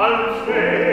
al